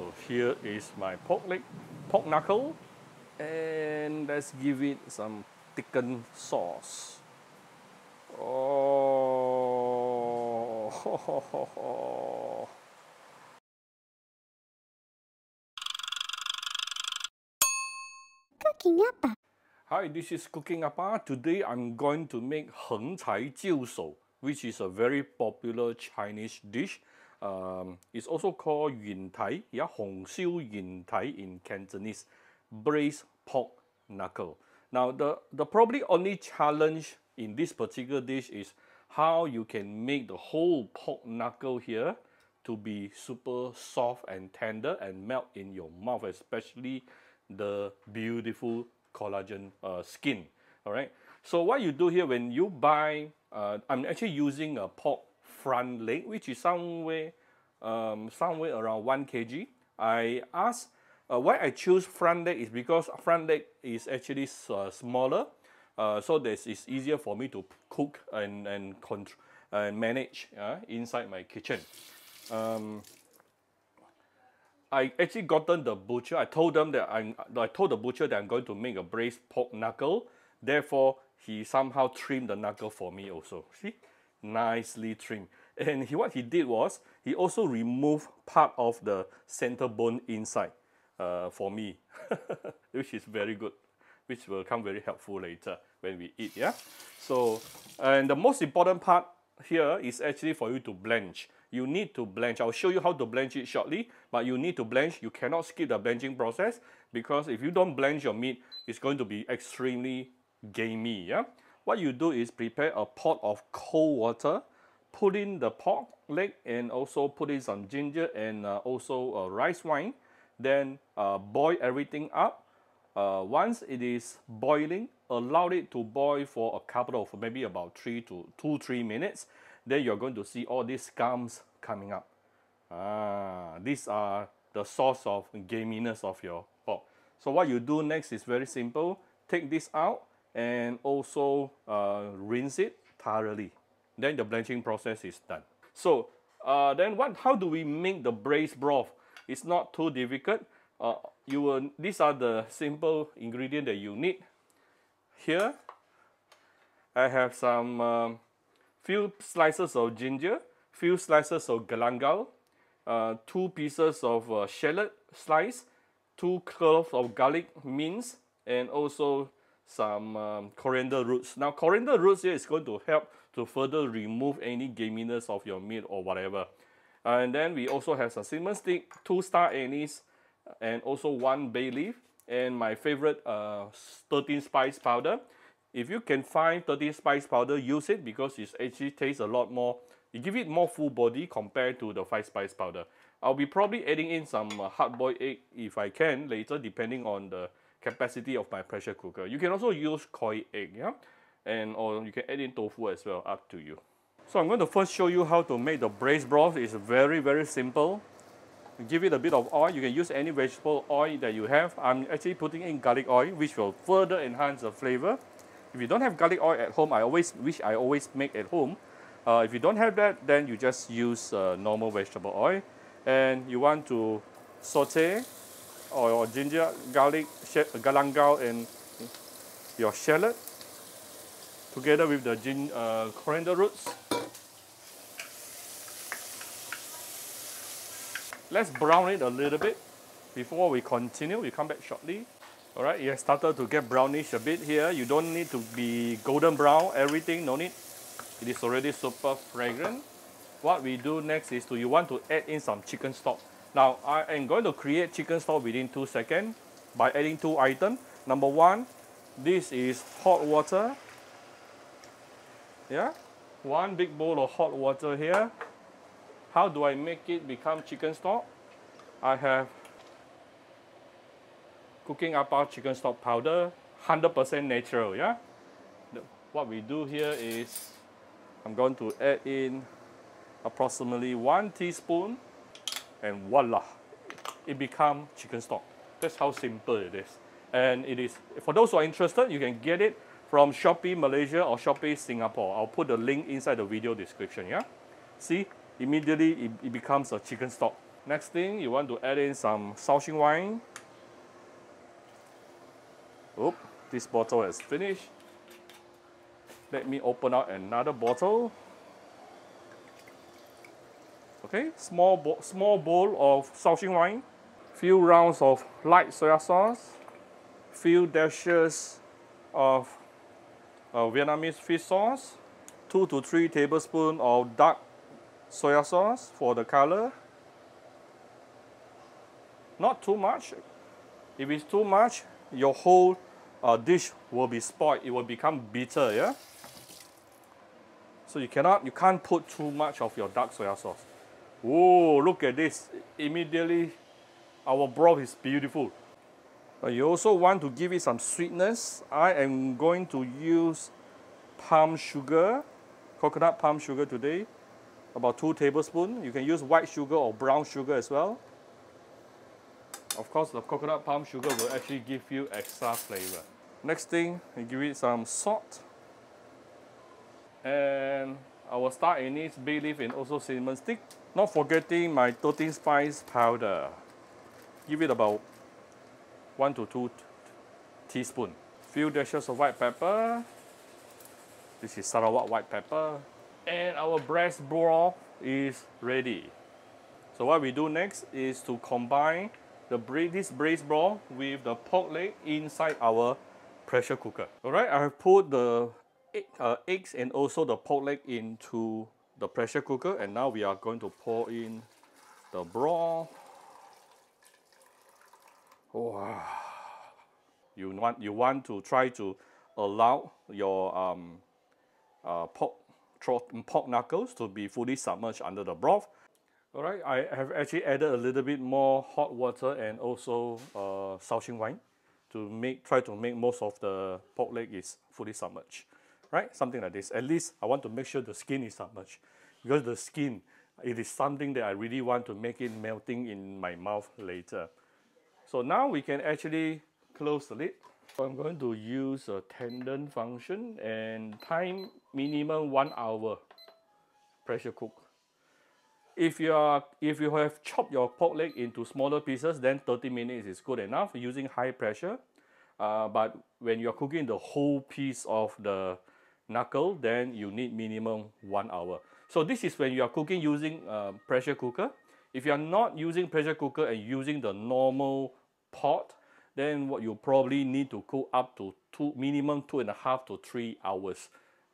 So here is my pork leg, pork knuckle, and let's give it some thickened sauce. Oh, Cooking up. Hi, this is Cooking Appa. Today I'm going to make Heng Cai Jiu Shou, which is a very popular Chinese dish. Um, it's also called Yun Tai, yeah, Hong Xiu Yun Tai in Cantonese, braised pork knuckle. Now, the, the probably only challenge in this particular dish is how you can make the whole pork knuckle here to be super soft and tender and melt in your mouth, especially the beautiful collagen uh, skin. All right. So what you do here when you buy, uh, I'm actually using a pork front leg, which is somewhere, um, somewhere around one kg. I ask uh, why I choose front leg is because front leg is actually uh, smaller, uh, so that it's easier for me to cook and and and manage uh, inside my kitchen. Um, I actually gotten the butcher. I told them that I'm, I told the butcher that I'm going to make a braised pork knuckle. Therefore, he somehow trimmed the knuckle for me also. See, nicely trimmed. And he, what he did was he also removed part of the center bone inside uh, for me, which is very good, which will come very helpful later when we eat. Yeah. So, and the most important part here is actually for you to blanch you need to blanch. I'll show you how to blanch it shortly, but you need to blanch. You cannot skip the blanching process because if you don't blanch your meat, it's going to be extremely gamey. Yeah? What you do is prepare a pot of cold water, put in the pork leg and also put in some ginger and uh, also uh, rice wine. Then uh, boil everything up. Uh, once it is boiling, allow it to boil for a couple of maybe about three to two, three minutes then you're going to see all these scums coming up. Ah, these are the source of gaminess of your pork. So what you do next is very simple. Take this out and also uh, rinse it thoroughly. Then the blanching process is done. So uh, then what? How do we make the braised broth? It's not too difficult. Uh, you will. These are the simple ingredient that you need. Here, I have some um, few slices of ginger, few slices of galangal, uh, two pieces of uh, shallot slice, two cloves of garlic minced, and also some um, coriander roots. Now, coriander roots here is going to help to further remove any gaminess of your meat or whatever. And then we also have some cinnamon stick, two star anise, and also one bay leaf, and my favorite uh, 13 spice powder. If you can find 13 spice powder, use it because it actually tastes a lot more. You give it more full body compared to the 5 spice powder. I'll be probably adding in some uh, hard-boiled egg if I can later, depending on the capacity of my pressure cooker. You can also use koi egg, yeah, and or you can add in tofu as well, up to you. So I'm going to first show you how to make the braised broth. It's very very simple. Give it a bit of oil. You can use any vegetable oil that you have. I'm actually putting in garlic oil, which will further enhance the flavor. If you don't have garlic oil at home, I always wish I always make at home. Uh, if you don't have that, then you just use uh, normal vegetable oil. And you want to saute or, ginger, garlic, galangal, and your shallot together with the gin, uh, coriander roots. Let's brown it a little bit before we continue. We come back shortly. All right, it has started to get brownish a bit here. You don't need to be golden brown, everything, no need. It is already super fragrant. What we do next is to, you want to add in some chicken stock. Now, I am going to create chicken stock within two seconds by adding two items. Number one, this is hot water. Yeah, one big bowl of hot water here. How do I make it become chicken stock? I have cooking up our chicken stock powder, 100% natural, yeah? What we do here is, I'm going to add in approximately one teaspoon and voila, it becomes chicken stock. That's how simple it is. And it is, for those who are interested, you can get it from Shopee Malaysia or Shopee Singapore. I'll put the link inside the video description, yeah? See, immediately it, it becomes a chicken stock Next thing, you want to add in some Shaoxing wine. Oop, this bottle is finished. Let me open out another bottle. Okay, small, bo small bowl of Shaoxing wine, few rounds of light soya sauce, few dashes of uh, Vietnamese fish sauce, two to three tablespoons of dark soya sauce for the color. Not too much. If it's too much, your whole uh, dish will be spoiled. It will become bitter, yeah? So you cannot, you can't put too much of your dark soya sauce. Oh, look at this. Immediately, our broth is beautiful. But you also want to give it some sweetness. I am going to use palm sugar, coconut palm sugar today, about two tablespoons. You can use white sugar or brown sugar as well. Of course, the coconut palm sugar will actually give you extra flavor. Next thing, give it some salt. And our star anise, bay leaf, and also cinnamon stick. Not forgetting my 13 spice powder. Give it about 1 to 2 teaspoon. Few dashes of white pepper. This is Sarawak white pepper. And our breast broth is ready. So what we do next is to combine the bra this braised broth with the pork leg inside our pressure cooker. All right, I have put the uh, eggs and also the pork leg into the pressure cooker and now we are going to pour in the broth. Wow. You want, you want to try to allow your um, uh, pork, pork knuckles to be fully submerged under the broth. All right, I have actually added a little bit more hot water and also uh, Shaoxing wine to make try to make most of the pork leg is fully submerged, right? Something like this. At least I want to make sure the skin is submerged because the skin it is something that I really want to make it melting in my mouth later. So now we can actually close the lid. So I'm going to use a tendon function and time minimum one hour pressure cook. If you are if you have chopped your pork leg into smaller pieces, then 30 minutes is good enough using high pressure. Uh, but when you're cooking the whole piece of the knuckle, then you need minimum one hour. So this is when you are cooking using uh, pressure cooker. If you are not using pressure cooker and using the normal pot, then what you probably need to cook up to two minimum two and a half to three hours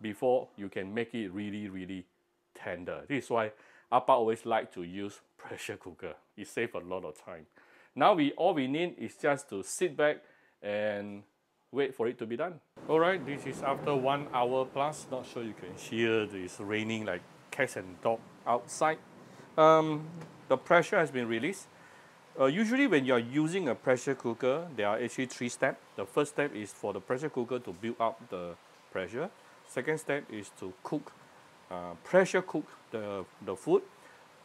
before you can make it really really tender. This is why Appa always like to use pressure cooker. It saves a lot of time. Now we all we need is just to sit back and wait for it to be done. All right, this is after one hour plus. Not sure you can hear it's raining like cats and dog outside. Um, the pressure has been released. Uh, usually when you're using a pressure cooker, there are actually three steps. The first step is for the pressure cooker to build up the pressure. Second step is to cook uh, pressure cook the, the food.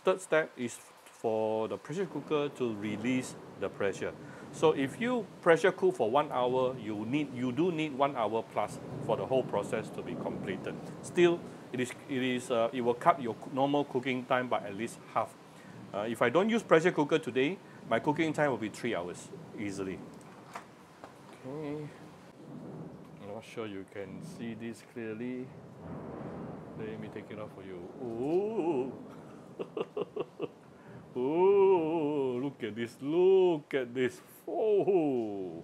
Third step is for the pressure cooker to release the pressure. So if you pressure cook for one hour, you need you do need one hour plus for the whole process to be completed. Still, it is it is uh, it will cut your normal cooking time by at least half. Uh, if I don't use pressure cooker today, my cooking time will be three hours easily. Okay, I'm not sure you can see this clearly. Let me take it off for you. Ooh. Ooh, look at this, look at this. Oh.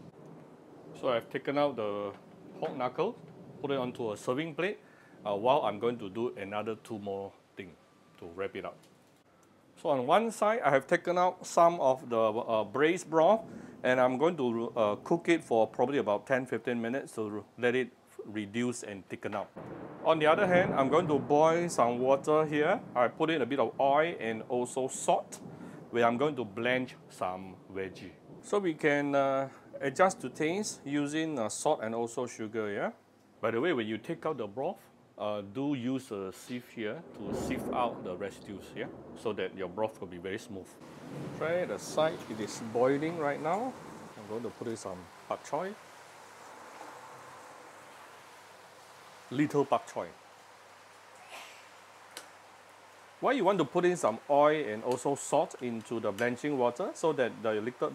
So I've taken out the pork knuckle, put it onto a serving plate, uh, while I'm going to do another two more things to wrap it up. So on one side, I have taken out some of the uh, braised broth, and I'm going to uh, cook it for probably about 10-15 minutes to let it reduce and thicken up. On the other hand, I'm going to boil some water here. I put in a bit of oil and also salt, where I'm going to blanch some veggie. So we can uh, adjust to taste using uh, salt and also sugar, yeah? By the way, when you take out the broth, uh, do use a sieve here to sieve out the residues, yeah? So that your broth will be very smooth. Try the side, it is boiling right now. I'm going to put in some bok choy. little bok choy. Why you want to put in some oil and also salt into the blanching water so that the little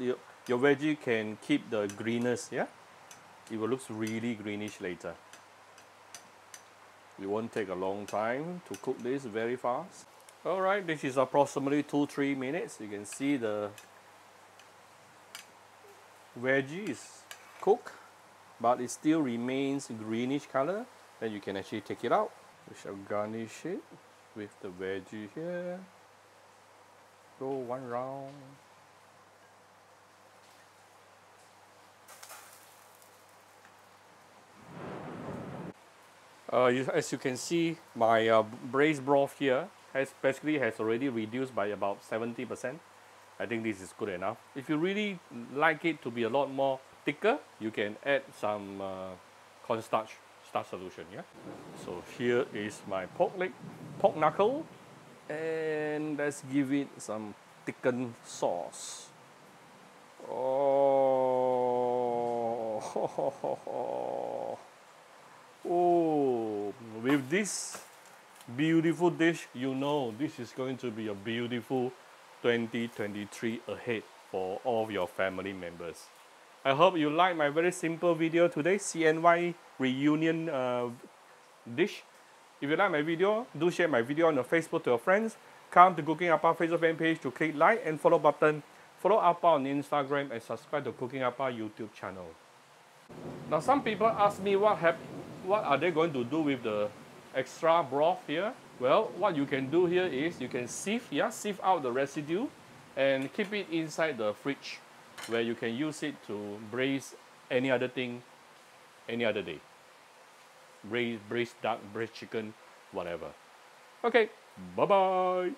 your, veggie can keep the greenness, yeah? It will look really greenish later. It won't take a long time to cook this very fast. Alright, this is approximately 2-3 minutes. You can see the veggie is cooked, but it still remains greenish color. Then you can actually take it out. We shall garnish it with the veggie here. Go one round. You, as you can see, my uh, braised broth here has basically has already reduced by about 70%. I think this is good enough. If you really like it to be a lot more thicker, you can add some uh, cornstarch starch solution, yeah? So here is my pork leg, pork knuckle, and let's give it some thickened sauce. Oh, oh, with this beautiful dish, you know this is going to be a beautiful 2023 ahead for all of your family members. I hope you like my very simple video today, CNY reunion uh, dish. If you like my video, do share my video on your Facebook to your friends. Come to Cooking Appa Facebook fan page to click like and follow button. Follow Appa on Instagram and subscribe to Cooking Appa YouTube channel. Now some people ask me what, have, what are they going to do with the extra broth here? Well, what you can do here is you can sieve, yeah, sieve out the residue and keep it inside the fridge where you can use it to braise any other thing any other day. Braised, braised duck, braised chicken, whatever. Okay, bye-bye.